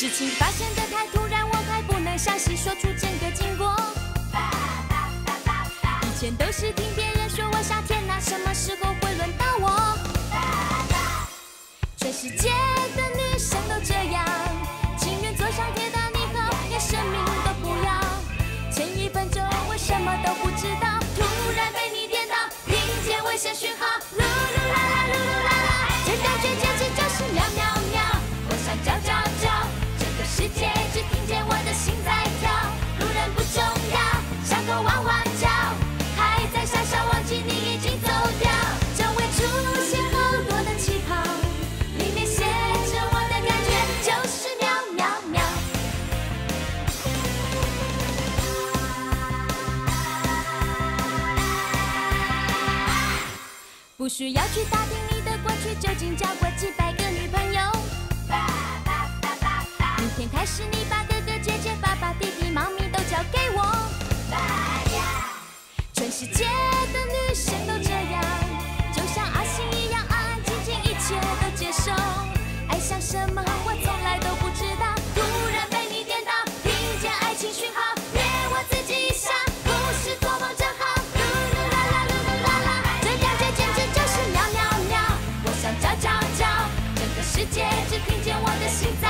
事情发生的太突然，我还不能详细说出整个经过。以前都是听像狗汪汪叫，还在傻傻忘记你已经走掉，周围出现好多的气泡，里面写着我的感觉就是喵喵喵。不需要去打听你的过去，究竟交过几百个女朋友。明天开始，你把哥哥姐姐、爸爸弟弟、猫咪都交给我。世界的女生都这样，就像阿信一样安安静静，一切都接受。爱上什么，我从来都不知道。突然被你电到，听见爱情讯号，虐我自己一下，不是做梦真好。噜噜啦啦噜噜啦啦，这感觉简直就是喵喵喵。我想叫叫叫，整个世界只听见我的心在